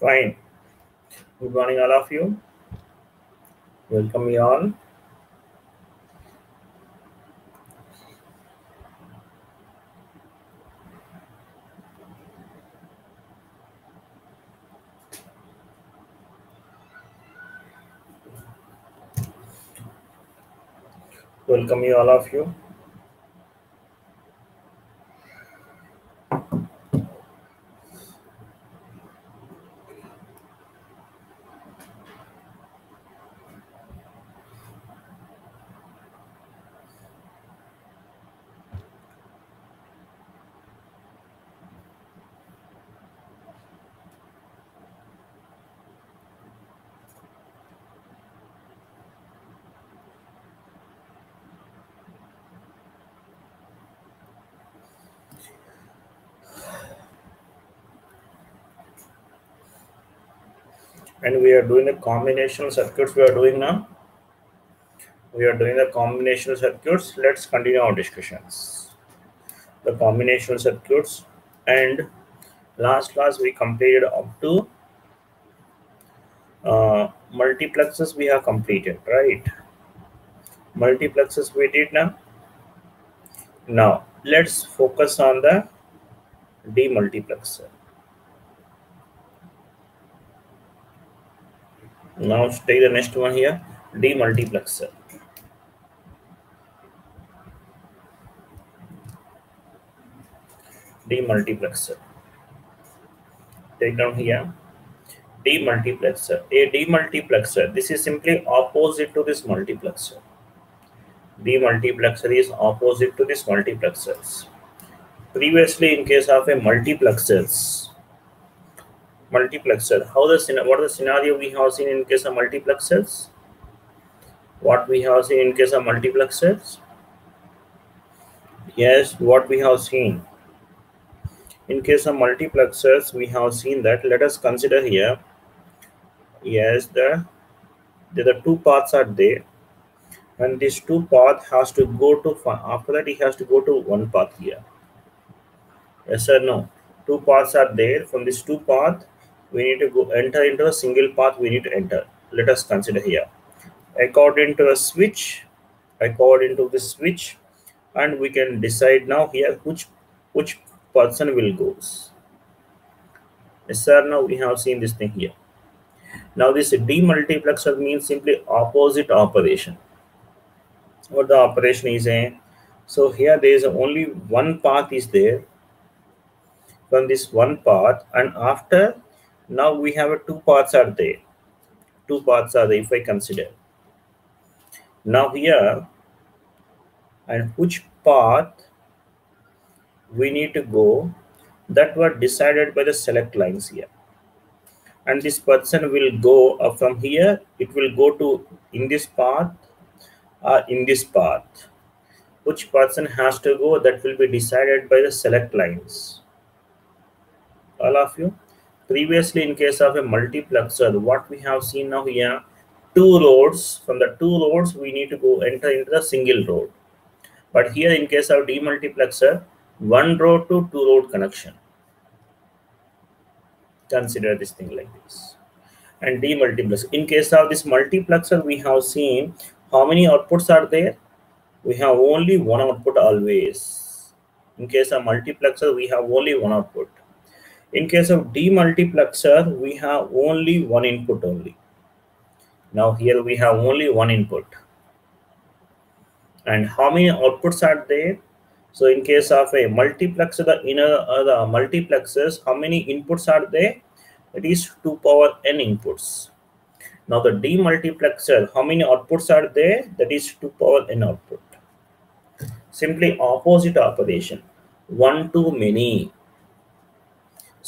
Fine. Good morning, all of you. Welcome you all. Welcome you all of you. And we are doing the combinational circuits we are doing now. We are doing the combinational circuits. Let's continue our discussions. The combinational circuits and last class we completed up to uh, multiplexes we have completed, right? Multiplexes we did now. Now let's focus on the demultiplexer. Now take the next one here, demultiplexer. Demultiplexer. Take down here, demultiplexer. A demultiplexer. This is simply opposite to this multiplexer. Demultiplexer is opposite to this multiplexers. Previously, in case of a multiplexers, multiplexer. How the what the scenario we have seen in case of multiplexers? What we have seen in case of multiplexers? Yes, what we have seen. In case of multiplexers, we have seen that. Let us consider here. Yes, the the two paths are there, and this two path has to go to after that he has to go to one path here. Yes or no? Two paths are there. From this two path, we need to go enter into a single path we need to enter. Let us consider here. According to a switch according to the switch and we can decide now here which which person will goes yes sir now we have seen this thing here. Now this demultiplexer means simply opposite operation. What the operation is a so here there is only one path is there from this one path and after now we have a two paths are there. Two paths are there if i consider. Now here and which path we need to go that were decided by the select lines here. And this person will go uh, from here it will go to in this path or in this path. Which person has to go that will be decided by the select lines. All of you previously in case of a multiplexer what we have seen now here two roads from the two roads we need to go enter into the single road. But here in case of demultiplexer one road to two road connection. Consider this thing like this. And demultiplexer. In case of this multiplexer we have seen how many outputs are there? We have only one output always. In case of multiplexer we have only one output in case of demultiplexer, we have only one input only. Now here we have only one input. And how many outputs are there? So in case of a multiplexer, the inner uh, the multiplexers, how many inputs are there? It is 2 power n inputs. Now the demultiplexer, how many outputs are there? That is 2 power n output. Simply opposite operation. One to many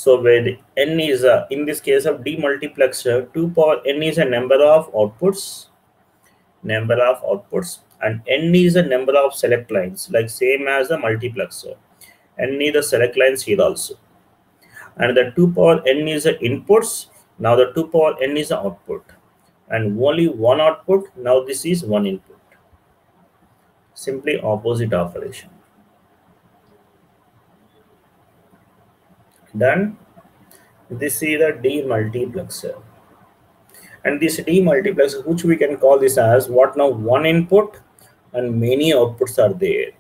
so where n is a, in this case of demultiplexer, 2 power n is a number of outputs, number of outputs, and n is a number of select lines, like same as the multiplexer. n is the select lines here also. And the 2 power n is the inputs. Now the 2 power n is the output. And only one output. Now this is one input. Simply opposite operation. Done. This is the demultiplexer. And this demultiplexer which we can call this as what now? One input and many outputs are there.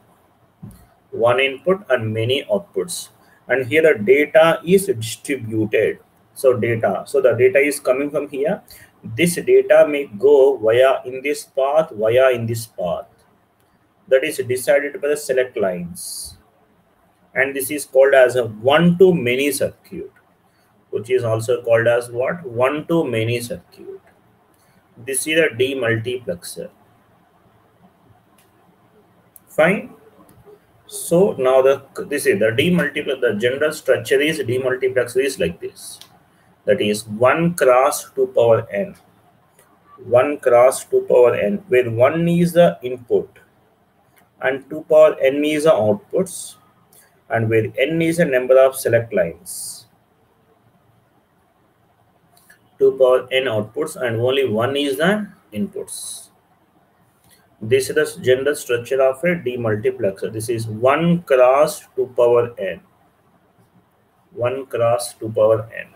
One input and many outputs. And here the data is distributed. So data. So the data is coming from here. This data may go via in this path via in this path. That is decided by the select lines and this is called as a one to many circuit which is also called as what? One to many circuit. This is a demultiplexer. Fine. So now the this is the demultiplexer the general structure is demultiplexer is like this. That is 1 cross 2 power n. 1 cross 2 power n where 1 is the input and 2 power n is the outputs and where n is a number of select lines. 2 power n outputs and only 1 is the inputs. This is the general structure of a demultiplexer. This is 1 cross 2 power n. 1 cross 2 power n.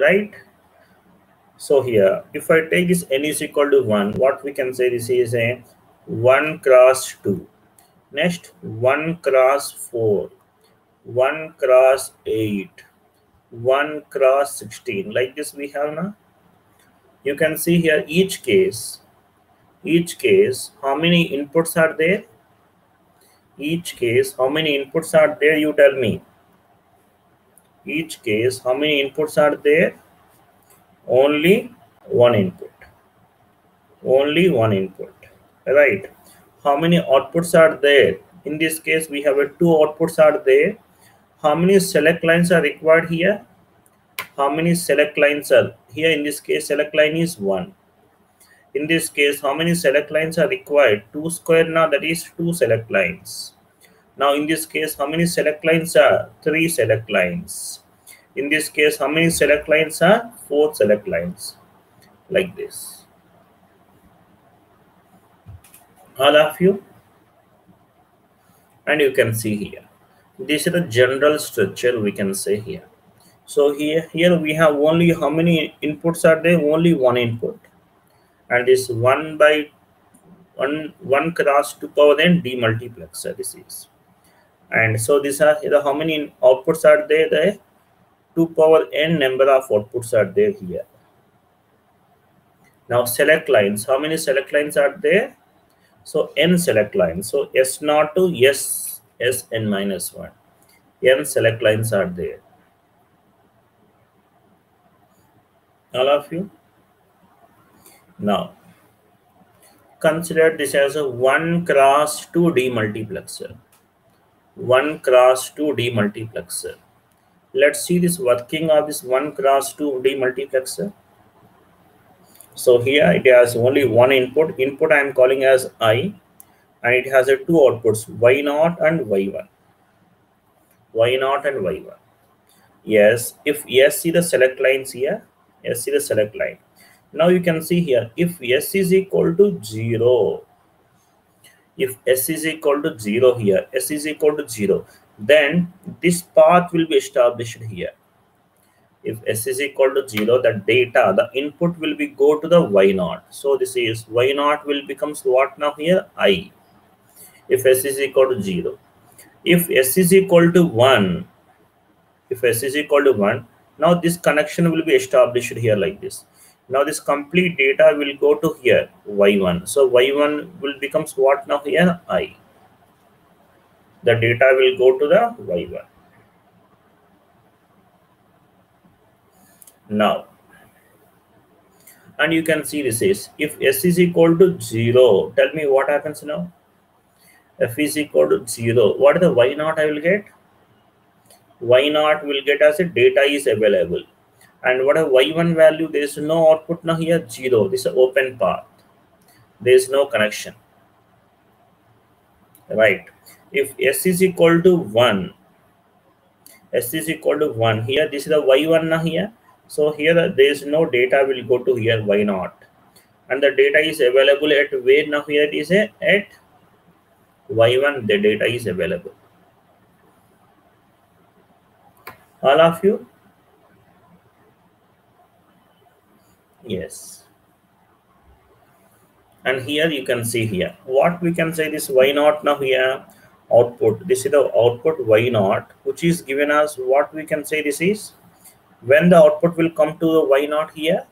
Right? So here if i take this n is equal to 1 what we can say this is a 1 cross 2 next 1 cross 4 1 cross 8 1 cross 16 like this we have now you can see here each case. Each case how many inputs are there? Each case how many inputs are there you tell me. Each case how many inputs are there? Only one input. Only one input. Right how many outputs are there in this case we have a two outputs are there how many select lines are required here how many select lines are here in this case select line is one in this case how many select lines are required two square now that is two select lines now in this case, how many select lines are? Three select lines. In this case, how many select lines are? Four select lines. Like this. All of you. And you can see here. This is the general structure we can say here. So here, here we have only how many inputs are there? Only one input. And this one by one one cross two power n demultiplexer this is and so these are the how many outputs are there the 2 power n number of outputs are there here now select lines how many select lines are there so n select lines so s naught to s s n minus 1 n select lines are there all of you now consider this as a 1 cross 2 demultiplexer. 1 cross 2 demultiplexer. Let's see this working of this 1 cross 2 demultiplexer. So here it has only one input. Input I am calling as I and it has a two outputs Y0 and Y1. Y0 and Y1. Yes, if yes, see the select lines here. Yes, see the select line. Now you can see here if S is equal to 0 if s is equal to 0 here s is equal to 0 then this path will be established here if s is equal to 0 the data the input will be go to the y naught. So this is y naught will becomes what now here? I. If s is equal to 0 if s is equal to 1 if s is equal to 1 now this connection will be established here like this. Now this complete data will go to here y1 so y1 will becomes what now here? I. The data will go to the y1 now. And you can see this is if s is equal to 0 tell me what happens now? F is equal to 0 what is the y naught i will get? Y naught will get as a data is available. And what a y1 value there is no output now here zero. This is an open path. There is no connection. Right. If s is equal to 1 s is equal to 1 here this is the y1 now here so here there is no data will go to here y naught? and the data is available at where now here it is a at y1 the data is available. All of you? Yes. And here you can see here. What we can say this y naught now here? Output. This is the output y naught which is given as what we can say this is when the output will come to the y naught here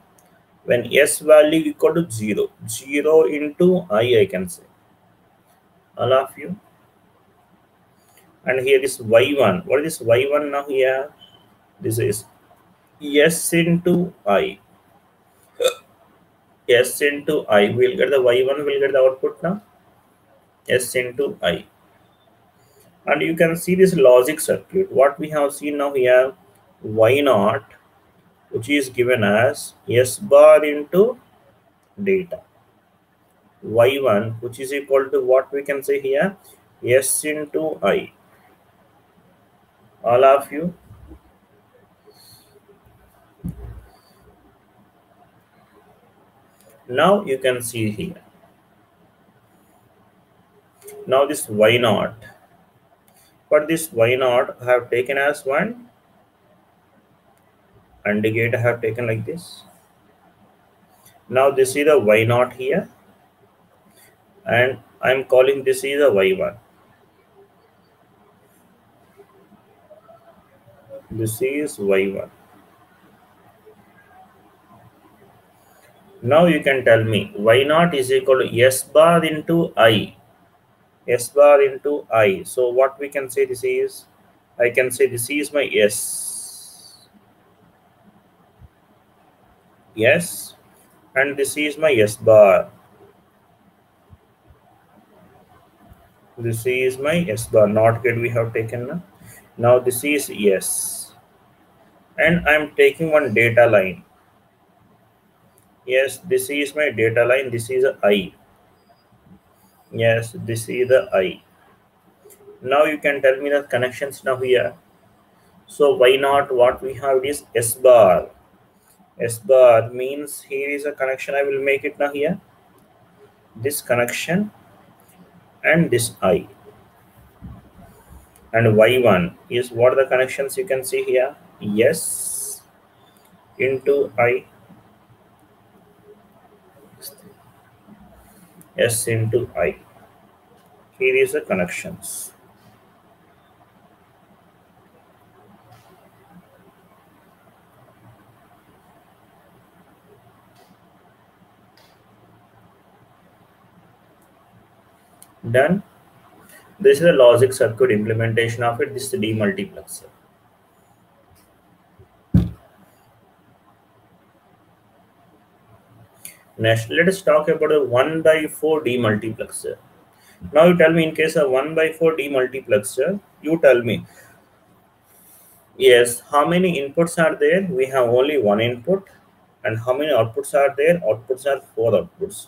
when s value equal to 0 0 into i i can say. All of you. And here is y1 what is y1 now here? This is s into i. S into i. Will get the y1 we will get the output now. S into i. And you can see this logic circuit. What we have seen now here y naught which is given as s bar into data. Y1 which is equal to what we can say here? S into i. All of you? Now you can see here. Now this y naught. But this y naught I have taken as one and the gate I have taken like this. Now this is the y naught here. And I'm calling this is the y1 this is y1 now you can tell me y naught is equal to s bar into i. S bar into i. So what we can say this is? I can say this is my s yes. And this is my s bar. This is my s bar. Not get we have taken now, this is yes. And i'm taking one data line. Yes this is my data line. This is i. Yes this is the i. Now you can tell me the connections now here. So y naught? What we have is s bar s bar means here is a connection. I will make it now here. This connection and this i. And y1 is what the connections you can see here? Yes. Into i. S into I. Here is the connections. Done. This is a logic circuit implementation of it. This is the demultiplexer. Next, let us talk about a 1 by 4 demultiplexer. Now you tell me in case of 1 by 4 demultiplexer, you tell me, yes, how many inputs are there? We have only one input. And how many outputs are there? Outputs are four outputs.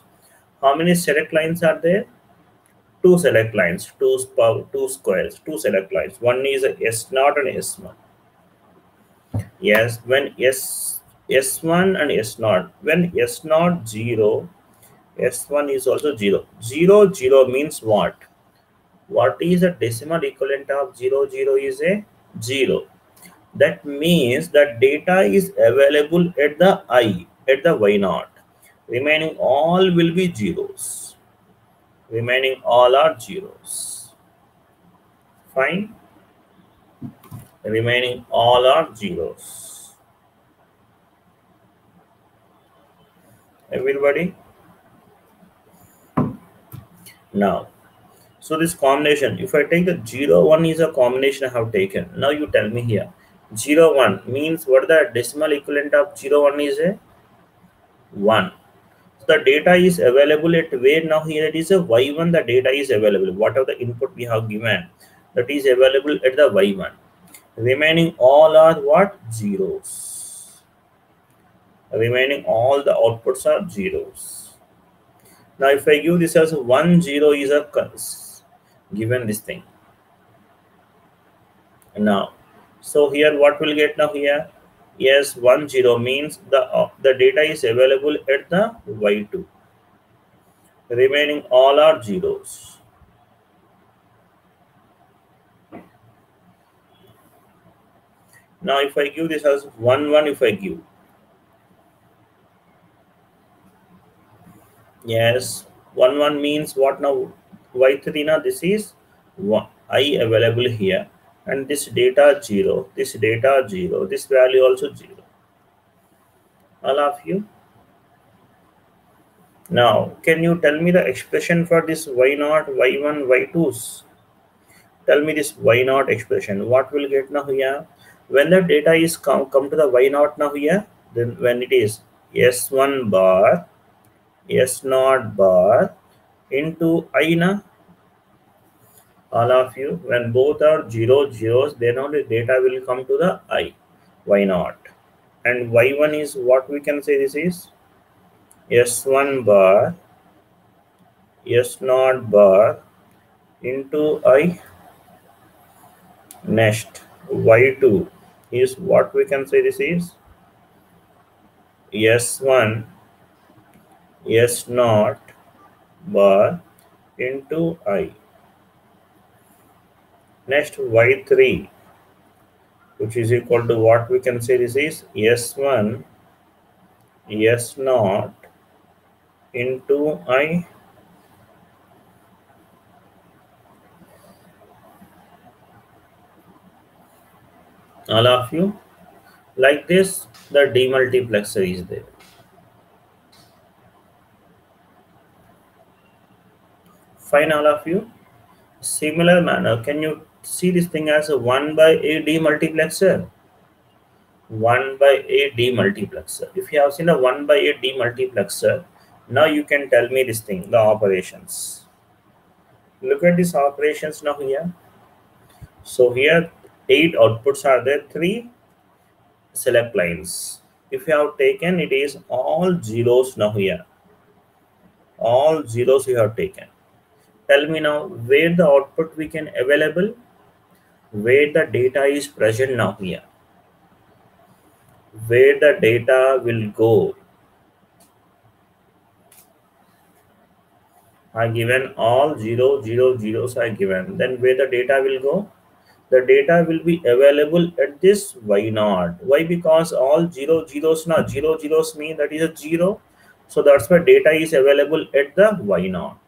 How many select lines are there? Two select lines, two, two squares, two select lines. One is a S0 and S1. Yes, when S S1 and S0. When S0 0, S1 is also 0. 0 0 means what? What is the decimal equivalent of 0 0 is a 0. That means that data is available at the I, at the Y0. Remaining all will be zeros. Remaining all are zeros. Fine. Remaining all are zeros. everybody now so this combination if i take the 0 1 is a combination i have taken now you tell me here 0 1 means what the decimal equivalent of 0 1 is a 1 so the data is available at where now here it is a y1 the data is available whatever the input we have given that is available at the y1 remaining all are what zeros remaining all the outputs are zeros. Now, if I give this as 1, 0 is a given this thing. Now, so here what will get now here? Yes, 1, 0 means the, uh, the data is available at the Y2. Remaining all are zeros. Now if I give this as 1, 1 if I give. Yes, 1, 1 means what now? Y3 now this is one, I available here and this data 0, this data 0, this value also 0. All of you. Now, can you tell me the expression for this y0, y1, y2s? Tell me this y0 expression. What will get now here? when the data is come, come to the y naught now here then when it is s1 bar s naught bar into i na all of you when both are zero zeros then only data will come to the i. y naught? and y1 is what we can say this is s1 bar s naught bar into i next y2 is what we can say this is s1 s naught bar into i next y3 which is equal to what we can say this is s1 s naught into i. All of you like this the demultiplexer is there. Fine all of you. Similar manner can you see this thing as a 1 by a demultiplexer. 1 by a demultiplexer. If you have seen a 1 by a demultiplexer now you can tell me this thing the operations. Look at these operations now here. So here eight outputs are there three select lines. If you have taken it is all zeros now here. All zeros you have taken. Tell me now where the output we can available where the data is present now here. Where the data will go. Are given all zero zero zeros are given. Then where the data will go? The data will be available at this y naught. Why? Because all zero zeros now zero zeros mean that is a zero. So that's why data is available at the y naught.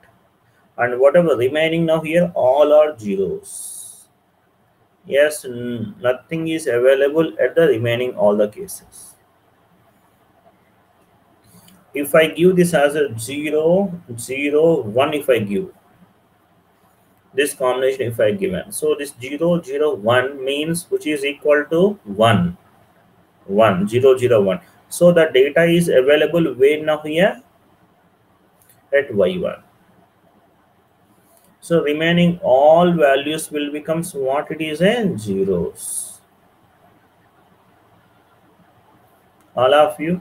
And whatever remaining now here all are zeros yes nothing is available at the remaining all the cases if i give this as a zero zero one if i give this combination if I given. So this 0, 0, 1 means which is equal to 1, 1, 0, 0, 1. So the data is available where now here? At y1. So remaining all values will becomes what it is in zeros. All of you.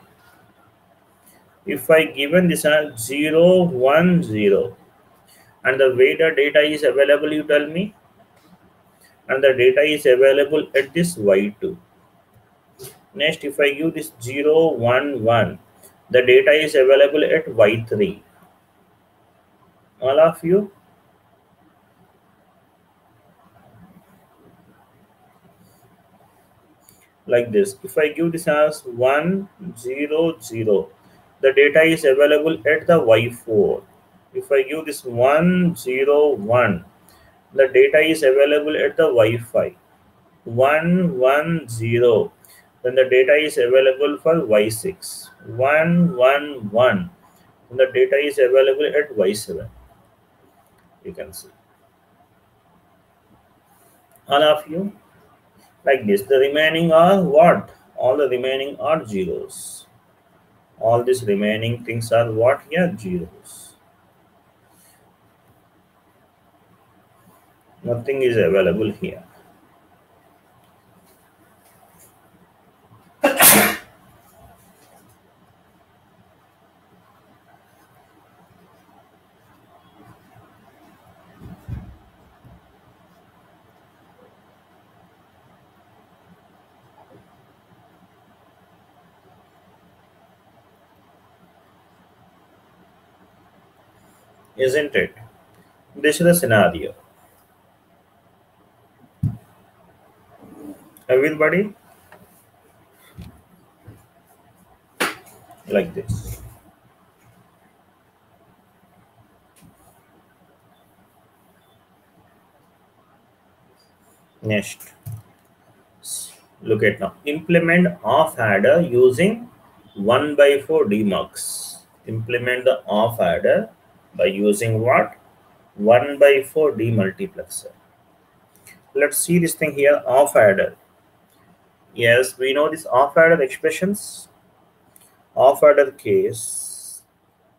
If I given this as 0, 1, 0 and the way the data is available you tell me and the data is available at this y2 next if i give this 0 1 1 the data is available at y3 all of you like this if i give this as 1 0 0 the data is available at the y4 if I give this 1, 0, 1, the data is available at the Y5. 1, 1, 0, then the data is available for Y6. 1, 1, 1, and the data is available at Y7. You can see. All of you, like this. The remaining are what? All the remaining are zeros. All these remaining things are what here? Zeros. nothing is available here isn't it? This is the scenario. Everybody? Like this. Next look at now implement half adder using 1 by 4 demux implement the half adder by using what? 1 by 4 demultiplexer. Let's see this thing here, half adder. Yes, we know this half adder expressions. Half adder case.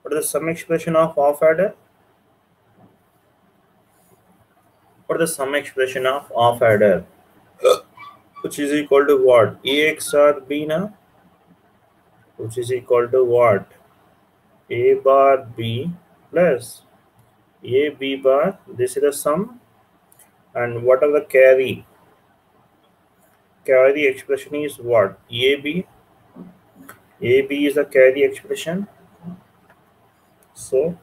What is the sum expression of half adder? What is the sum expression of half adder? Which is equal to what? A XOR B now? Which is equal to what? A bar B plus A B bar. This is the sum. And what are the carry? Carry expression is what? A B. A B is the carry expression. So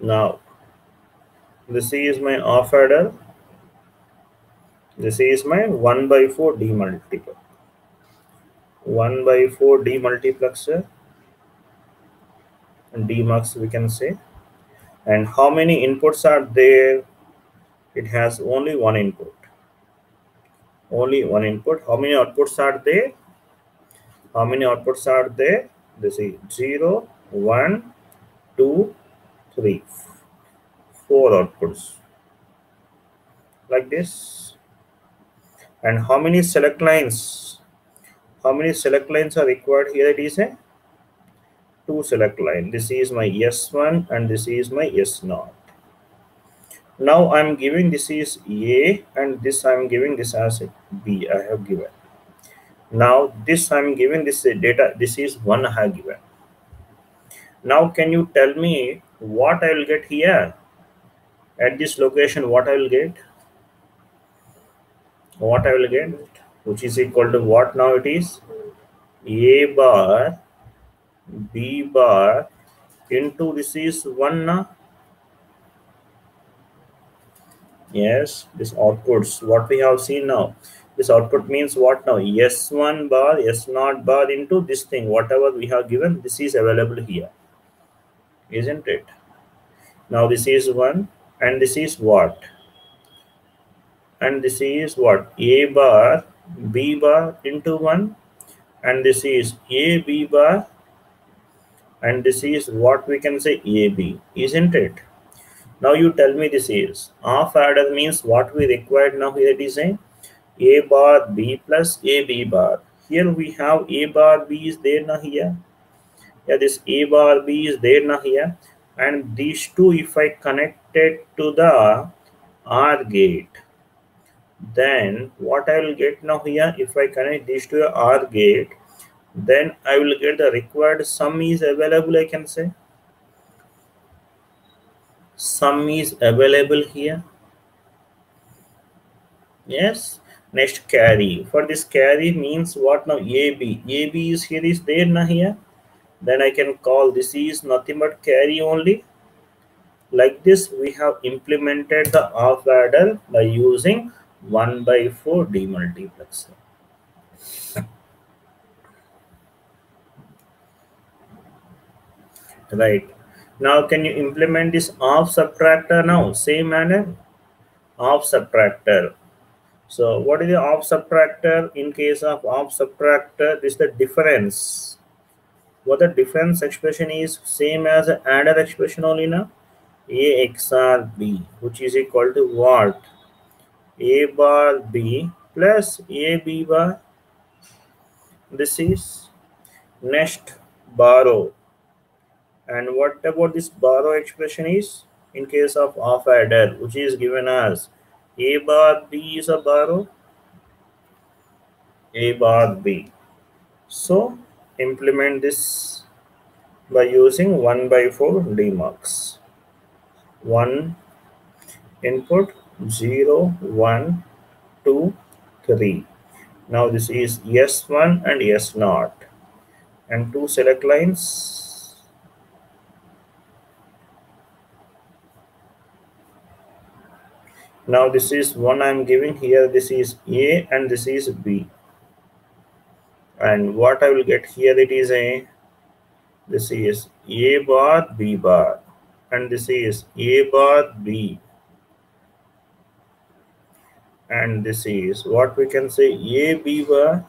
now this is my half adder this is my 1 by 4 demultiple 1 by 4 demultiplexer demux we can say. And how many inputs are there? It has only one input. Only one input. How many outputs are there? How many outputs are there? This is 0 1 2 3 four outputs. Like this. And how many select lines? How many select lines are required? Here it is a two select line. This is my s1 and this is my s0 now i'm giving this is a and this i'm giving this as b. I have given. Now this i'm giving this data this is one i have given. Now can you tell me what i will get here? At this location what I will get? What I will get which is equal to what now it is? A bar b bar into this is 1 now yes this outputs. What we have seen now this output means what now? S1 bar s0 bar into this thing. Whatever we have given this is available here isn't it? Now this is one and this is what? And this is what? A bar b bar into 1 and this is a b bar and this is what we can say ab isn't it? Now you tell me this is. Half adder means what we required. Now here it is a a bar b plus a b bar. Here we have a bar b is there now here. Yeah this a bar b is there now here. And these two if I connected to the OR gate then what I will get now here? If I connect these to OR gate then I will get the required sum is available I can say. Sum is available here. Yes. Next carry. For this carry means what now? Ab ab is here is there now here? Then I can call this is nothing but carry only. Like this, we have implemented the half adder by using 1 by 4 demultiplexer. Right. Now, can you implement this half subtractor now? Same manner. Half subtractor. So, what is the half subtractor? In case of half subtractor, this is the difference what the difference expression is same as the adder expression only now a XOR b which is equal to what a bar b plus a b bar this is next borrow and what about this borrow expression is in case of half adder which is given as a bar b is a borrow a bar b so implement this by using 1 by 4 demux. 1 input 0, 1, 2, 3. Now this is S1 and S0 and two select lines. Now this is one I'm giving. Here. This is A and this is B. And what I will get here it is a. This is a bar b bar. And this is a bar b. And this is what we can say a b bar.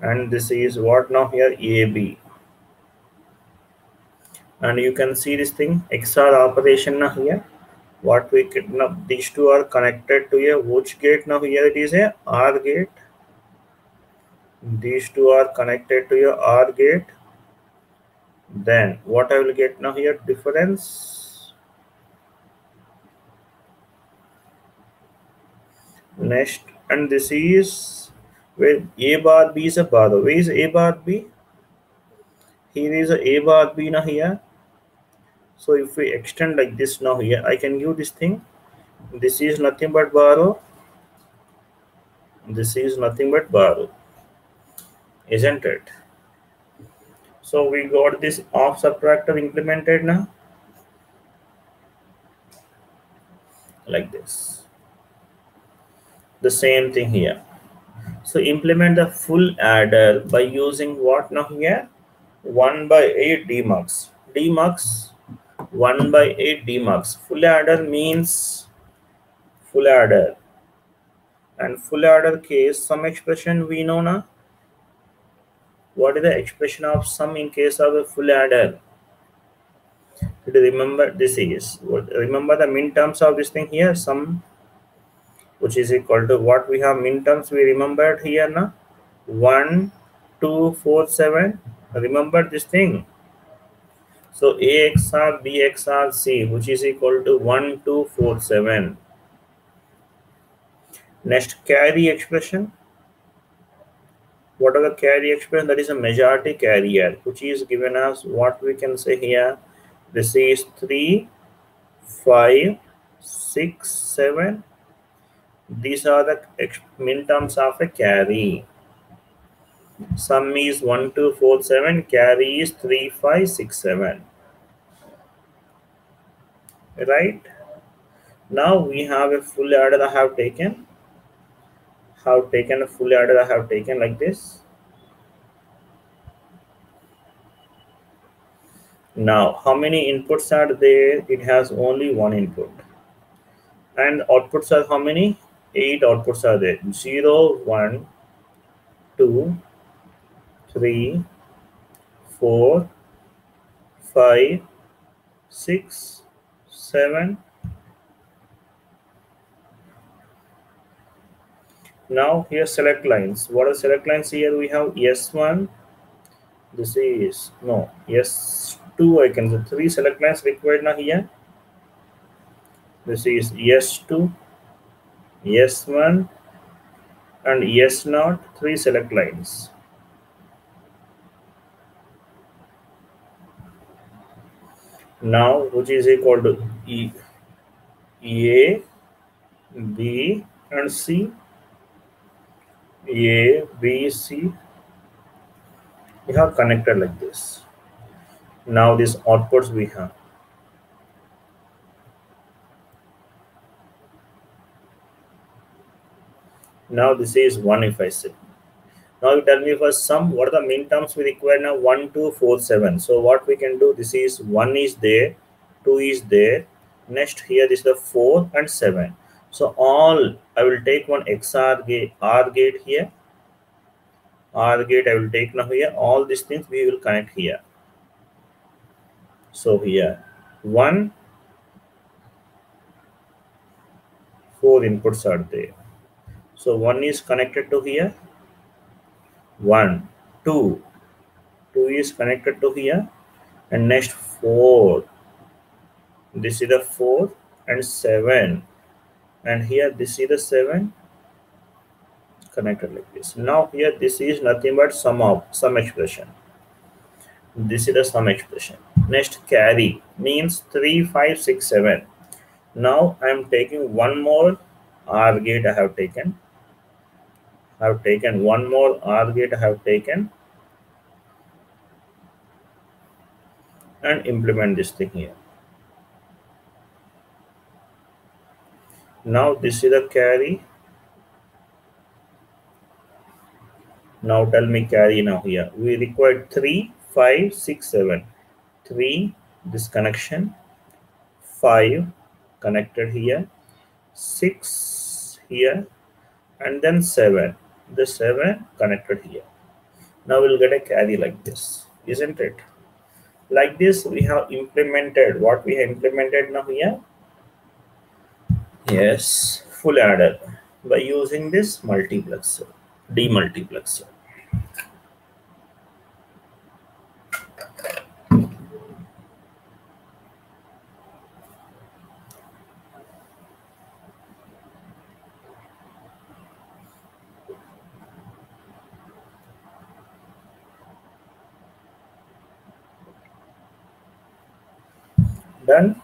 And this is what now here ab and you can see this thing XOR operation now here what we could now these two are connected to a which gate? Now here it is a OR gate. These two are connected to your OR gate. Then what I will get now here? Difference. Next and this is where a bar b is a bar. Where is a bar b? Here is a a bar b now here so if we extend like this now here i can give this thing. This is nothing but borrow. This is nothing but borrow. Isn't it? So we got this half subtractor implemented now. Like this. The same thing here. So implement the full adder by using what now here? 1 by 8 demux demux 1 by 8 demux full adder means full adder. And full adder case sum expression we know now what is the expression of sum in case of a full adder? Remember this is remember the min terms of this thing here sum which is equal to what we have min terms we remembered here now 1 2 4 7 remember this thing so a XOR b XOR c which is equal to 1 2 4 7 next carry expression. What are the carry expression? That is a majority carrier which is given as what we can say here. This is 3 5 6 7 these are the min terms of a carry sum is 1 2 4 7 carry is 3 5 6 7 right now we have a full adder i have taken have taken a full adder I have taken like this. Now, how many inputs are there? It has only one input. And outputs are how many? Eight outputs are there. 0, 1, 2, 3, 4, 5, 6, 7, now here select lines. What are select lines here? We have s1 this is no s2 i can say. Three select lines required now here. This is s2 s1 and s0 three select lines now which is equal to e, a b and c a, B, C. We have connected like this. Now these outputs we have. Now this is 1 if I say. Now you tell me for sum, what are the min terms we require now? 1, 2, 4, 7. So what we can do, this is 1 is there, 2 is there. Next here is the 4 and 7. So all I will take one XOR gate, OR gate here. OR gate I will take now here. All these things we will connect here. So here one, four inputs are there. So one is connected to here. One, two, two is connected to here, and next four. This is the four and seven. And here this is the 7 connected like this. Now here this is nothing but sum of sum expression. This is the sum expression. Next carry means 3 5 6 7 now i am taking one more OR gate i have taken have taken one more OR gate i have taken and implement this thing here. Now this is a carry. Now tell me carry now here. We require 3 5 6 7 3 this connection. 5 connected here. 6 here. And then 7 the 7 connected here. Now we'll get a carry like this isn't it? Like this we have implemented what we have implemented now here? Yes full adder by using this multiplexer demultiplexer done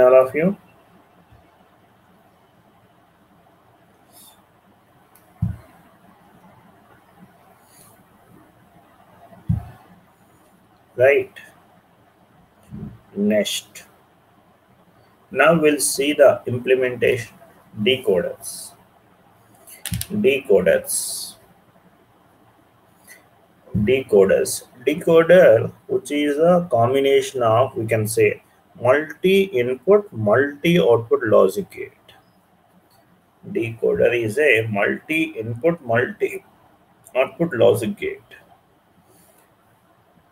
all of you. Right. Next. Now we'll see the implementation. Decoders. Decoders. Decoders. Decoder which is a combination of we can say multi-input multi-output logic gate. Decoder is a multi-input multi-output logic gate.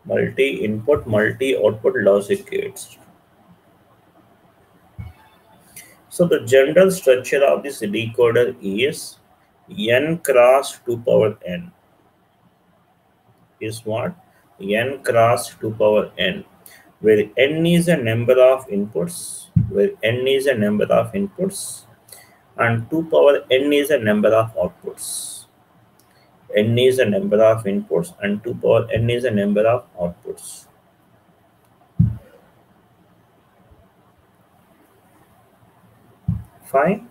Multi-input multi-output logic gates. So the general structure of this decoder is n cross 2 power n. Is what? n cross 2 power n where n is a number of inputs where n is a number of inputs and 2 power n is a number of outputs. n is a number of inputs and 2 power n is a number of outputs. Fine.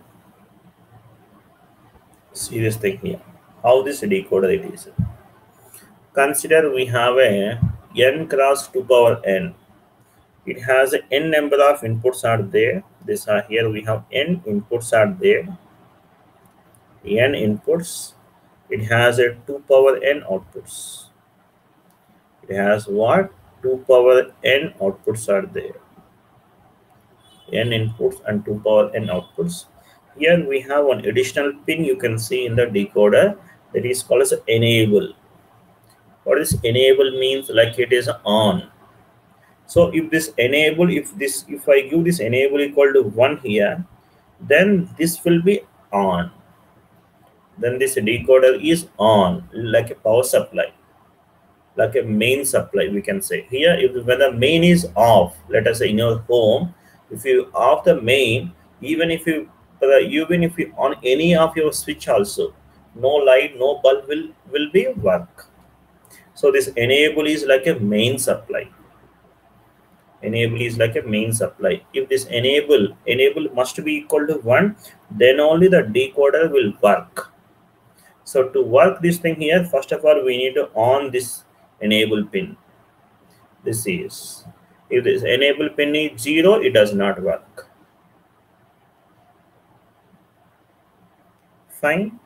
This thing here how this decoder it is. Consider we have a n cross 2 power n it has n number of inputs are there. This are here. We have n inputs are there. N inputs. It has a 2 power n outputs. It has what? 2 power n outputs are there. N inputs and 2 power n outputs. Here we have an additional pin you can see in the decoder that is called as enable. What is enable means like it is on so if this enable if this if i give this enable equal to 1 here then this will be on. Then this decoder is on like a power supply like a main supply we can say. Here if when the main is off let us say in your home if you off the main even if you uh, even if you on any of your switch also no light no bulb will will be work. So this enable is like a main supply enable is like a main supply. If this enable enable must be equal to one then only the decoder will work. So to work this thing here first of all we need to on this enable pin. This is if this enable pin is zero it does not work. Fine.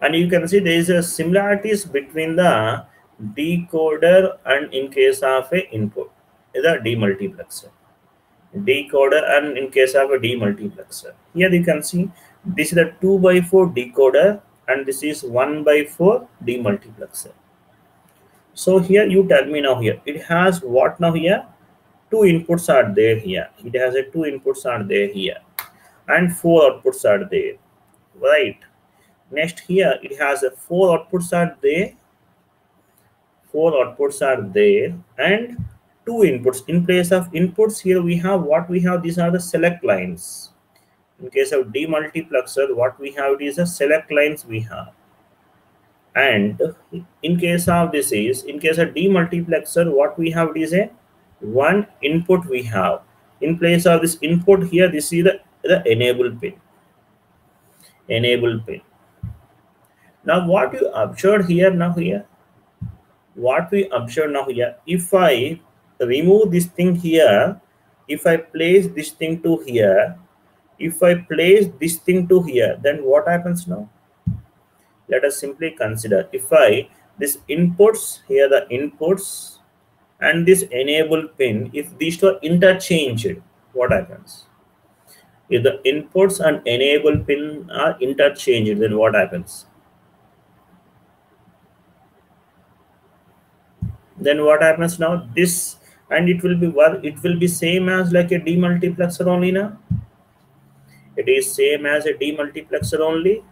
And you can see there is a similarities between the decoder and in case of a input the demultiplexer. Decoder and in case of a demultiplexer. Here you can see this is a 2 by 4 decoder and this is 1 by 4 demultiplexer. So here you tell me now here it has what now here? Two inputs are there here. It has a two inputs are there here and four outputs are there. Right. Next here it has a four outputs are there four outputs are there and two inputs. In place of inputs here we have what we have these are the select lines. In case of demultiplexer what we have is a select lines we have. And in case of this is in case of demultiplexer what we have is a one input we have. In place of this input here this is the, the enable pin. Enable pin. Now what you observe here now here what we observe now here if i remove this thing here, if I place this thing to here, if I place this thing to here, then what happens now? Let us simply consider if I this inputs here the inputs and this enable pin, if these two are interchanged, what happens? If the inputs and enable pin are interchanged, then what happens? Then what happens now? This and it will be it will be same as like a demultiplexer only now. It is same as a demultiplexer only.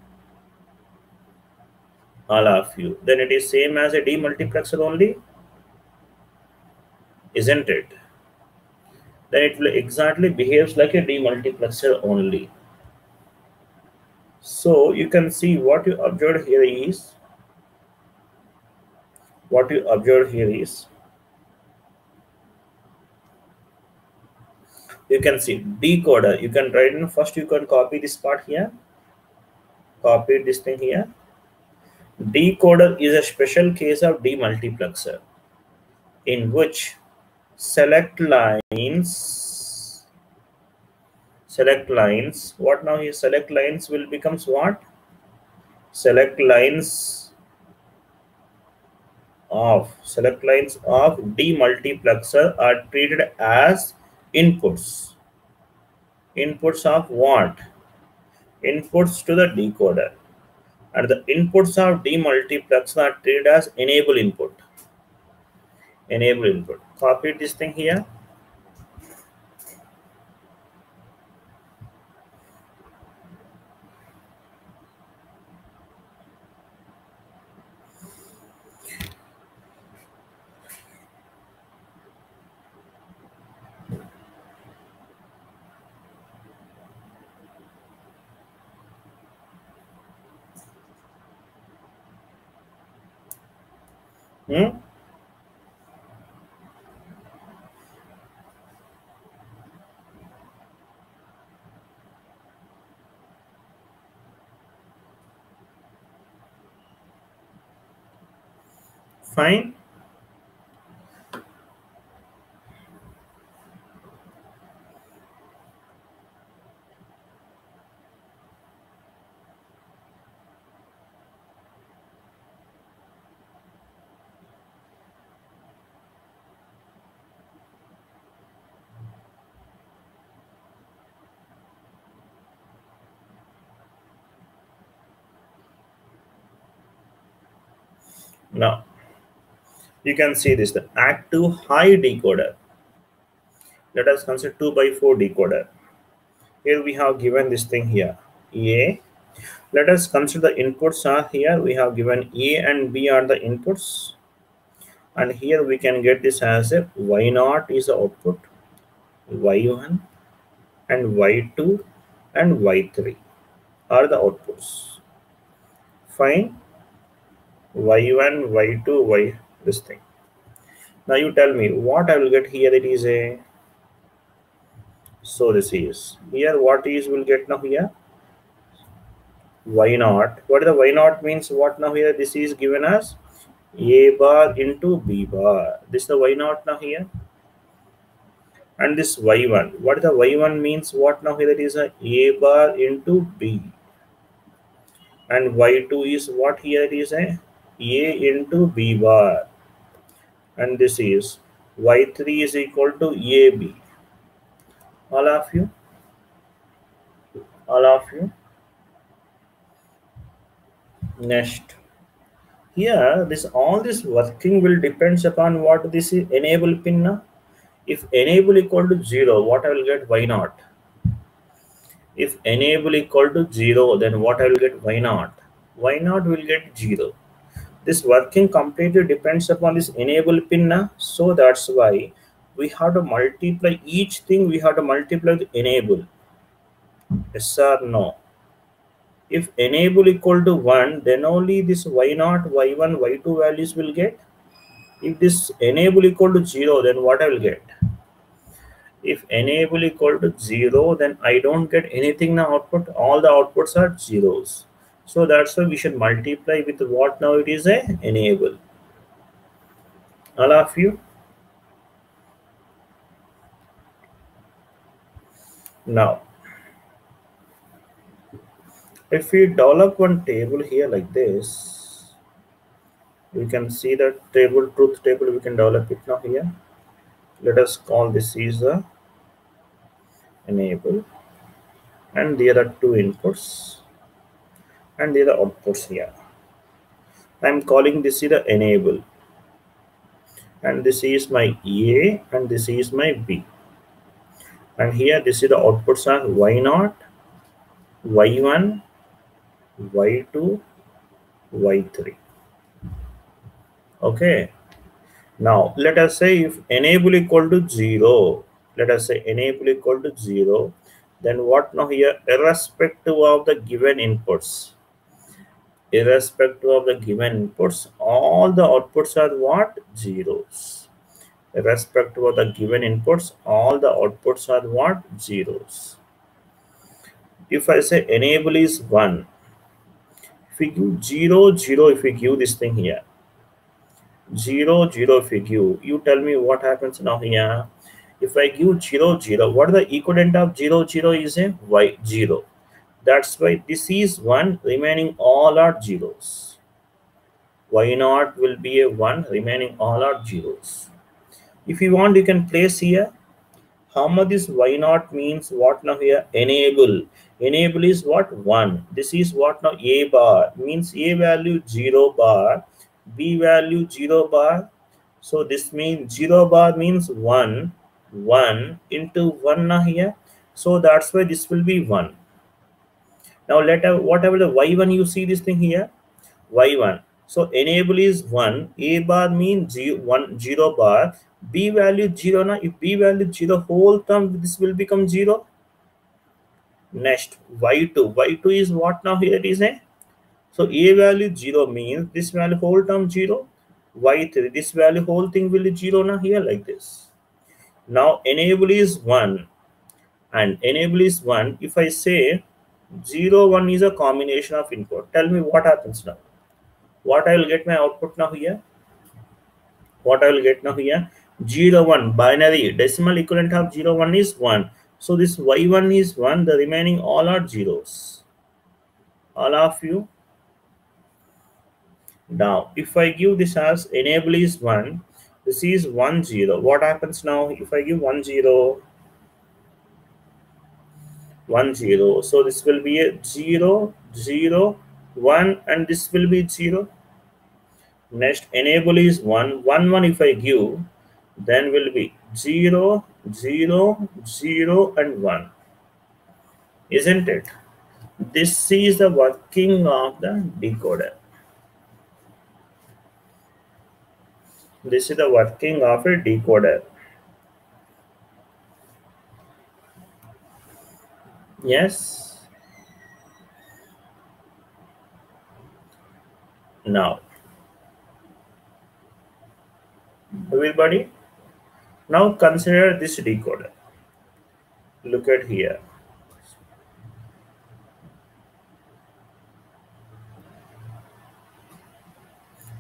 All of you. Then it is same as a demultiplexer only. Isn't it? then it will exactly behaves like a demultiplexer only. So you can see what you observed here is what you observed here is you can see decoder. You can write in. First you can copy this part here. Copy this thing here. Decoder is a special case of demultiplexer in which select lines select lines. What now here? Select lines will becomes what? Select lines of select lines of demultiplexer are treated as inputs. Inputs of what? Inputs to the decoder. And the inputs of demultiplexer are treated as enable input. Enable input. Copy this thing here Hmm? Fine. Now, you can see this the active high decoder. Let us consider 2 by 4 decoder. Here we have given this thing here, A. Let us consider the inputs are here. We have given A and B are the inputs. And here we can get this as a Y0 is the output, Y1 and Y2 and Y3 are the outputs. Fine y1 y2 y this thing. Now you tell me what i will get here it is a. So this is. Here what is will get now here? Y naught. What is the y naught means what now here? This is given as a bar into b bar. This is the y naught now here. And this y1 what is the y1 means what now here? It is a a bar into b. And y2 is what here? It is a a into b bar. And this is y3 is equal to ab all of you? All of you? Next. Here this all this working will depends upon what this is enable pin now. If enable equal to 0 what i will get? Y naught. If enable equal to 0 then what i will get? Y naught. Y naught will get 0 this working completely depends upon this enable pin now so that's why we have to multiply each thing we have to multiply the enable. Yes or no? If enable equal to 1 then only this y0 y1 y2 values will get. If this enable equal to 0 then what i will get? If enable equal to 0 then i don't get anything now output. All the outputs are zeros so that's why we should multiply with what now it is a enable. All of you. Now, if we develop one table here like this, we can see that table, truth table, we can develop it now here. Let us call this is the enable. And the other two inputs and the other outputs here. I'm calling this is the enable. And this is my A and this is my B. And here this is the outputs are y0 y1 y2 y3 okay. Now let us say if enable equal to 0 let us say enable equal to 0 then what? Now here irrespective of the given inputs irrespective of the given inputs all the outputs are what? Zeros. Irrespective of the given inputs all the outputs are what? Zeros. If i say enable is 1 if we give 0 0 if we give this thing here 0 0 if we give you tell me what happens now here. If i give 0 0 what is the equivalent of 0 0 is a y 0 that's why this is 1 remaining all are zeros. Y naught will be a 1 remaining all are zeros. If you want you can place here. How much is y naught means what now here? Enable. Enable is what? 1 this is what now? A bar. Means a value 0 bar. B value 0 bar. So this means 0 bar means 1 1 into 1 now here. So that's why this will be 1 now let have whatever the y1 you see this thing here? Y1 so enable is 1 a bar means 0 1 0 bar. B value 0 now if b value 0 whole term this will become 0 next y2 y2 is what now here is a so a value 0 means this value whole term 0 y3 this value whole thing will be 0 now here like this. Now enable is 1 and enable is 1 if i say 0 1 is a combination of input. Tell me what happens now. What i will get my output now here? What i will get now here? 0 1 binary decimal equivalent of 0 1 is 1 so this y1 is 1 the remaining all are zeros. All of you. Now if i give this as enable is 1 this is 1 0 what happens now if i give 1 0 1 0 so this will be a 0 0 1 and this will be 0 next enable is 1 1 1 if i give then will be 0 0 0 and 1 isn't it? This is the working of the decoder. This is the working of a decoder Yes. Now, everybody, now consider this decoder. Look at here.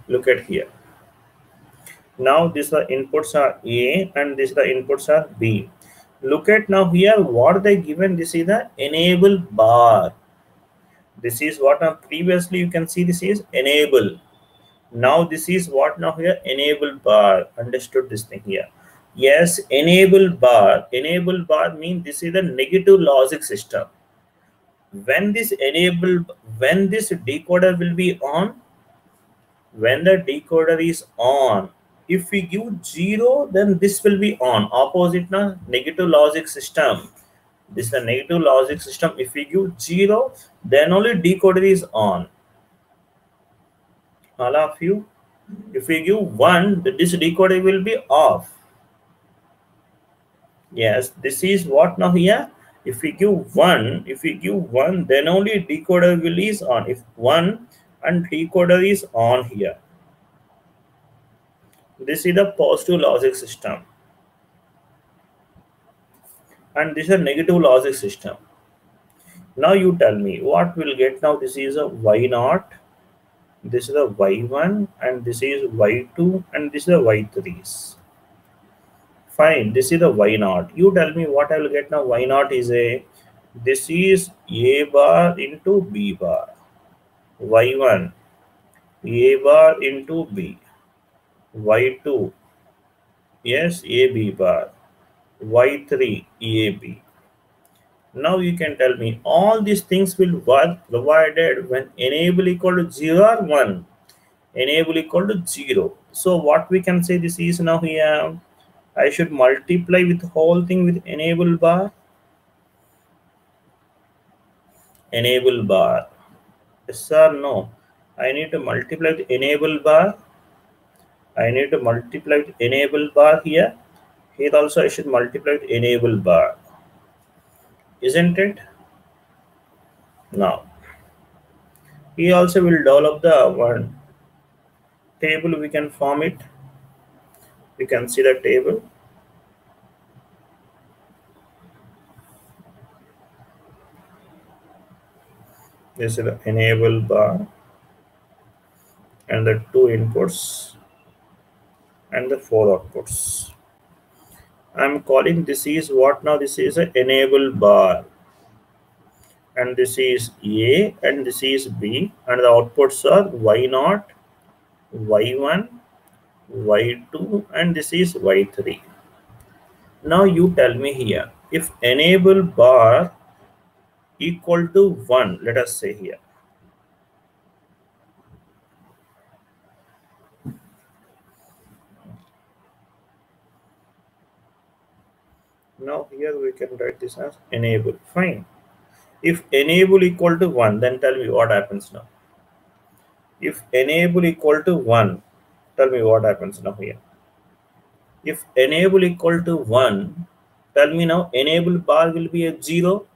Look at here. Now, these are inputs are A and these are inputs are B look at now here what they given this is the enable bar. This is what now previously you can see this is enable. Now this is what now here enable bar. Understood this thing here. Yes enable bar. Enable bar means this is the negative logic system. When this enable when this decoder will be on? When the decoder is on if we give 0 then this will be on. Opposite na negative logic system. This is the negative logic system. If we give 0 then only decoder is on. All of you if we give 1 this decoder will be off. Yes this is what now here? If we give 1 if we give 1 then only decoder will is on. If 1 and decoder is on here this is the positive logic system. And this is a negative logic system. Now you tell me what will get now. This is a y naught, this is a y1, and this is y2, and this is a y3s. fine this is the y naught you tell me what i will get now y naught is a this is a bar into b bar y1 a bar into b y2 yes ab bar y3 ab now you can tell me all these things will work provided when enable equal to 0 or 1 enable equal to 0 so what we can say this is now here I should multiply with whole thing with enable bar. Enable bar. Yes or no? I need to multiply with enable bar. I need to multiply with enable bar here. Here also I should multiply with enable bar. Isn't it? Now, he also will develop the one table we can form it We can see the table this is the enable bar and the two inputs and the four outputs. I'm calling this is what now? This is an enable bar. And this is a and this is b. And the outputs are y naught y1 y2 and this is y3 now you tell me here if enable bar equal to 1 let us say here now here we can write this as enable. Fine. If enable equal to 1 then tell me what happens now. If enable equal to 1 tell me what happens now here. If enable equal to 1 tell me now enable bar will be a 0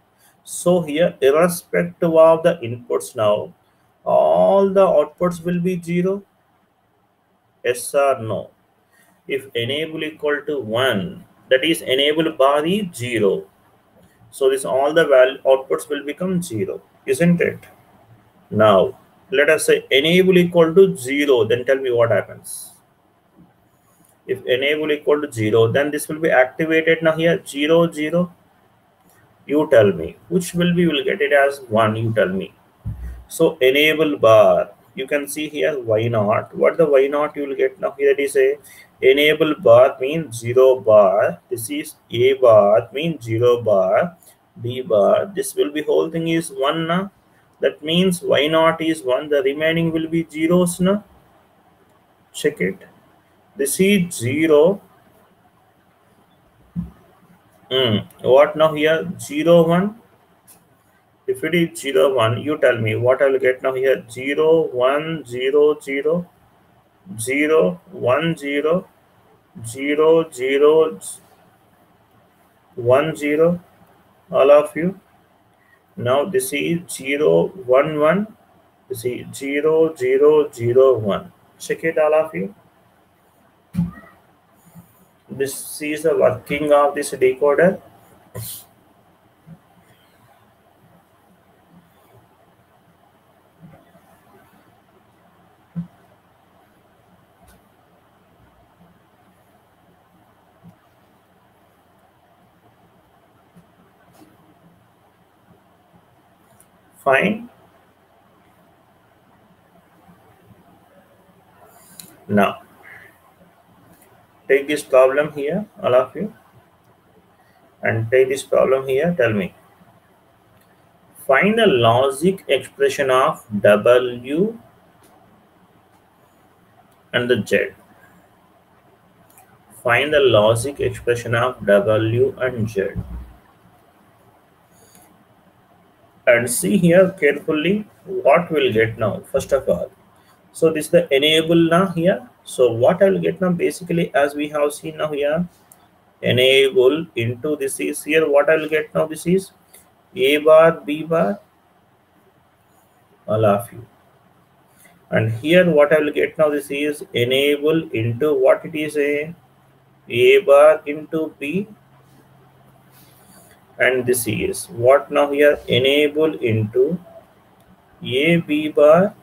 so here irrespective of the inputs now all the outputs will be 0 yes or no? If enable equal to 1 that is enable bar is 0 so this all the value outputs will become 0 isn't it? Now let us say enable equal to 0 then tell me what happens. If enable equal to 0 then this will be activated. Now here 0 0 you tell me which will be will get it as 1 you tell me. So enable bar. You can see here y naught. What the y naught you will get? Now here it is a enable bar means 0 bar. This is a bar means 0 bar. B bar. This will be whole thing is 1 na? that means y naught is 1 the remaining will be zeros na? check it. This is 0 mm. what now here? 0 1 if it is 0 1 you tell me what i will get now here. 0 1 0 0 0 1 0 0 0 1 0 all of you. Now this is 0 1 1 this is 0 0 0 1 check it all of you. This is the working of this decoder fine. Now take this problem here all of you and take this problem here tell me. Find the logic expression of w and the z. Find the logic expression of w and z and see here carefully what we'll get now first of all. So this is the enable now here. So what i will get now basically as we have seen now here enable into this is here what i will get now this is a bar b bar all of you. And here what i will get now this is enable into what it is a? A bar into b and this is what now here enable into a b bar.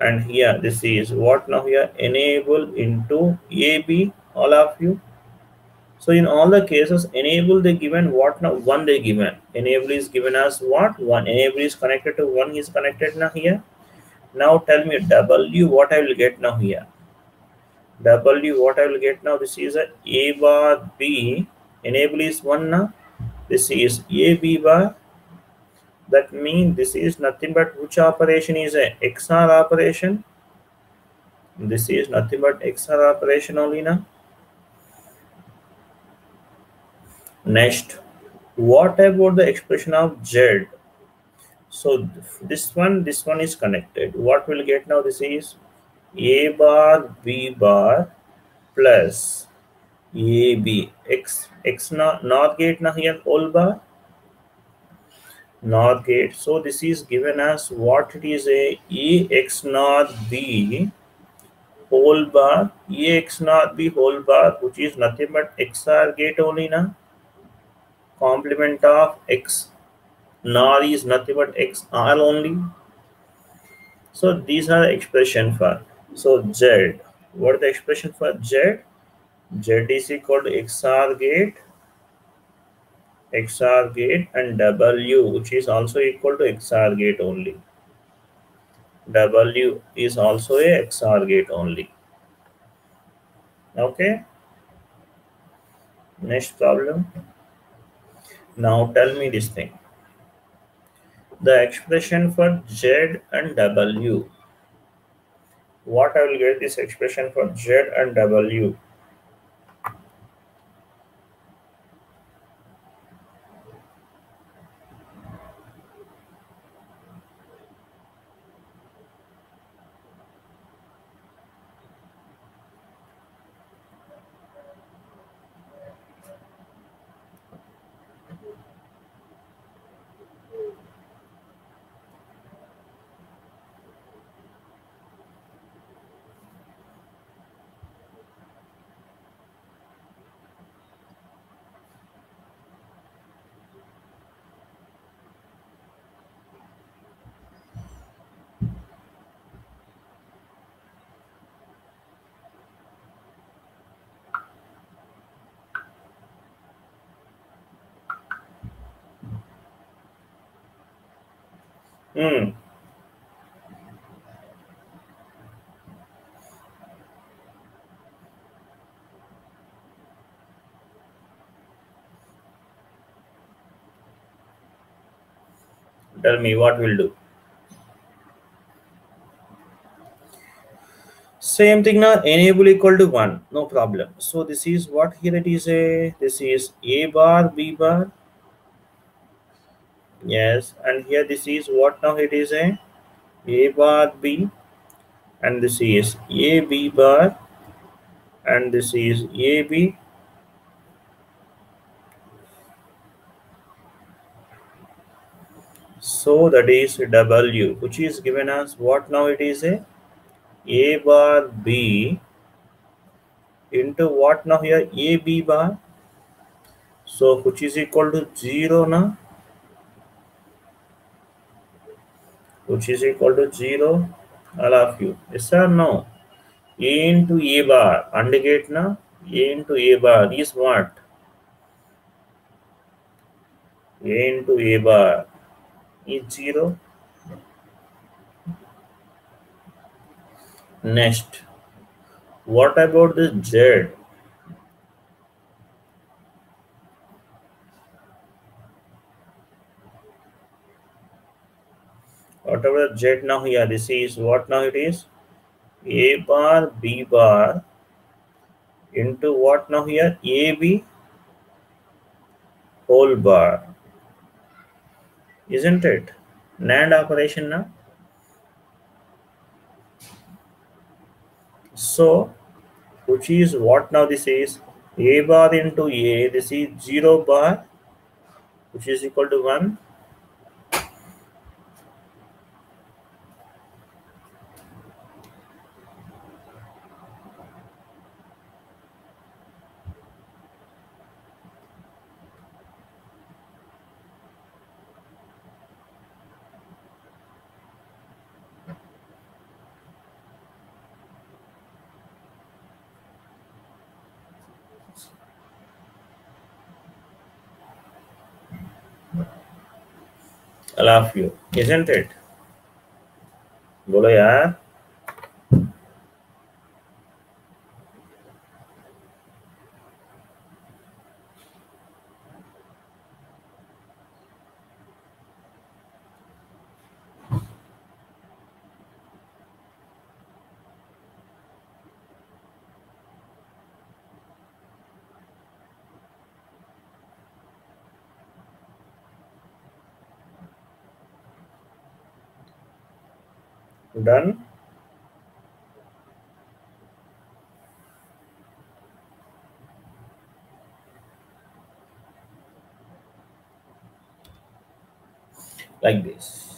And here this is what now here enable into AB all of you. So in all the cases enable they given what now one they given. Enable is given as what? One. Enable is connected to one is connected now here. Now tell me w what I will get now here? W what I will get now? This is a a bar b enable is one now this is a b bar. That means this is nothing but which operation is a XOR operation? This is nothing but XOR operation only now next what about the expression of z? So this one this one is connected. What we'll get now this is a bar b bar plus b x x not, not gate now here all bar NOR gate. So this is given as what it is a EX NOR B whole bar, EX NOR B whole bar, which is nothing but XOR gate only now. Complement of X NOR is nothing but XR only. So these are the expression for so Z. What is the expression for Z? Z is equal to XOR gate XOR gate and W which is also equal to XOR gate only. W is also a XOR gate only. Okay. Next problem. Now tell me this thing. The expression for Z and W. What I will get this expression for Z and W Tell me what we'll do. Same thing now, enable equal to 1, no problem. So this is what here it is a, this is A bar, B bar, yes and here this is what now it is a a bar b. And this is a b bar. And this is a b so that is w which is given as what now it is a? A bar b into what now here? A b bar. So which is equal to 0 now which is equal to 0 all of you. Yes or no? A into a bar. And get na? A into a bar is what? A into a bar is 0 next what about the z? Whatever z now here? This is what now it is? A bar b bar into what now here? A b whole bar isn't it? NAND operation now so which is what now this is? A bar into a this is 0 bar which is equal to 1 I love you, isn't it? Bolo yaar. Done. Like this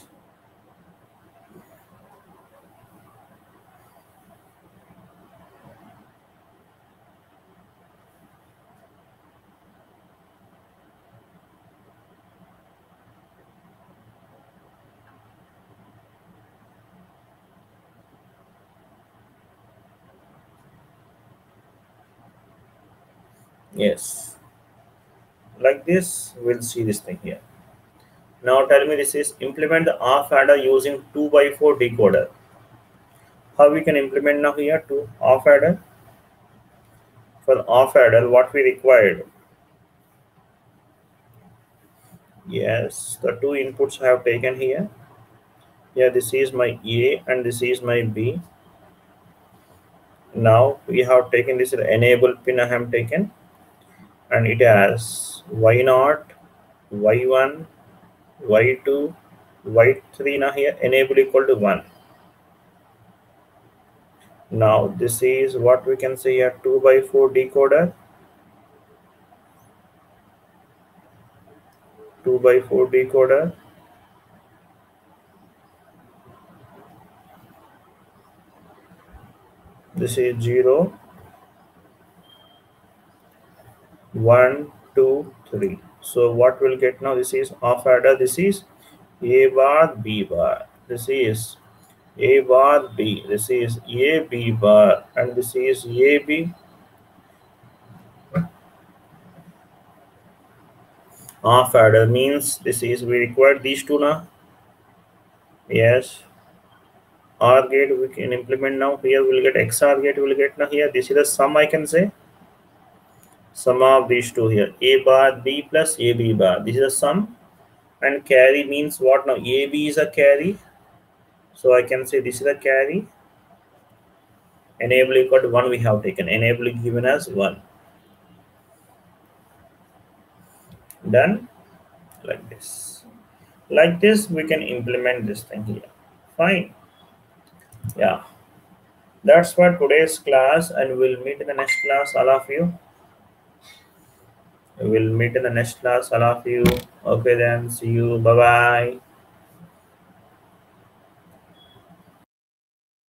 yes. Like this we'll see this thing here. Now tell me this is implement the half adder using 2 by 4 decoder. How we can implement now here to half adder? For off adder what we required? Yes the two inputs i have taken here. Yeah this is my a and this is my b. Now we have taken this enable pin i have taken and it has y0 y1 y2 y3 now here enable equal to 1 now this is what we can say here 2 by 4 decoder. 2 by 4 decoder. This is 0 one two three. So what we'll get now this is half adder this is a bar b bar. This is a bar b. This is a b bar. And this is a b. Half adder means this is we require these two now. Yes. OR gate we can implement now. Here we'll get XOR gate we'll get now. Here this is the sum I can say sum of these two here. A bar b plus ab bar. This is a sum. And carry means what now? Ab is a carry. So i can say this is a carry. Enable equal to 1 we have taken. Enable given as 1 done. Like this. Like this we can implement this thing here. Fine. Yeah. That's for today's class and we'll meet in the next class. All of you we'll meet in the next class. All of you. Okay then. See you. Bye bye